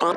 One.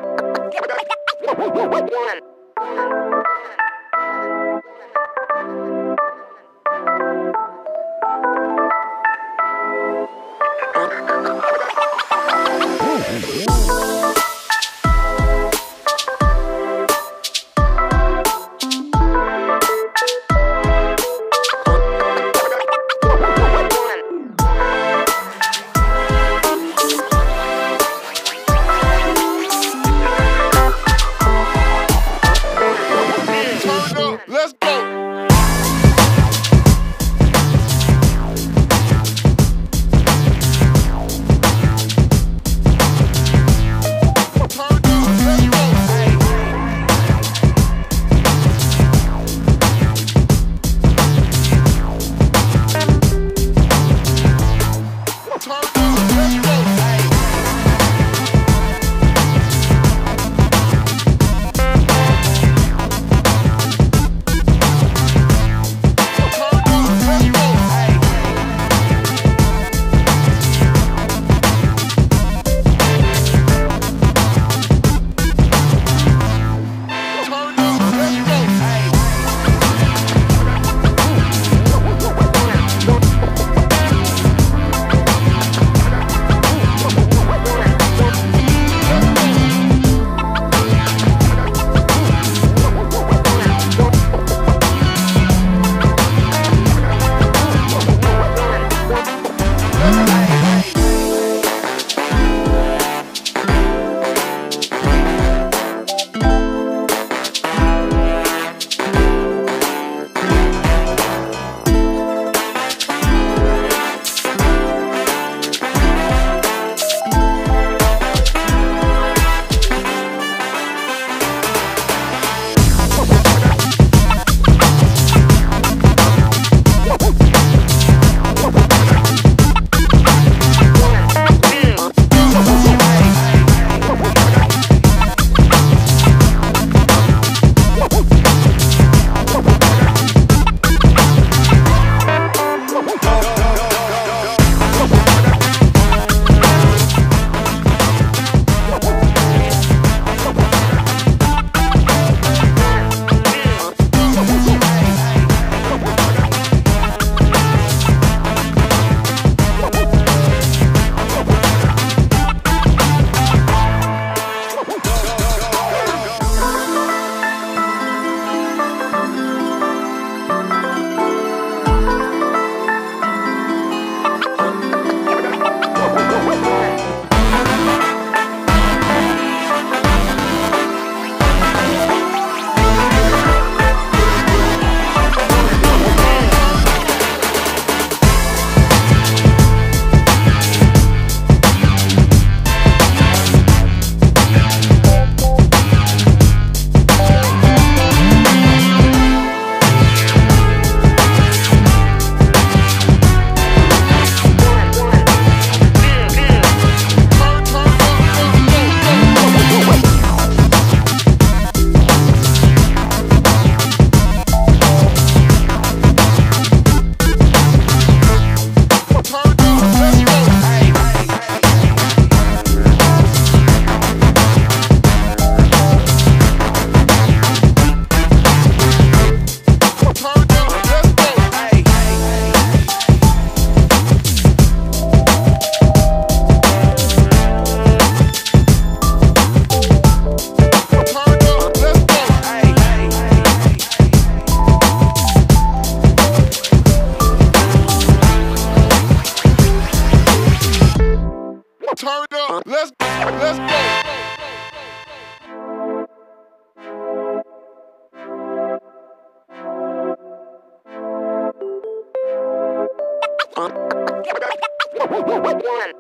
One.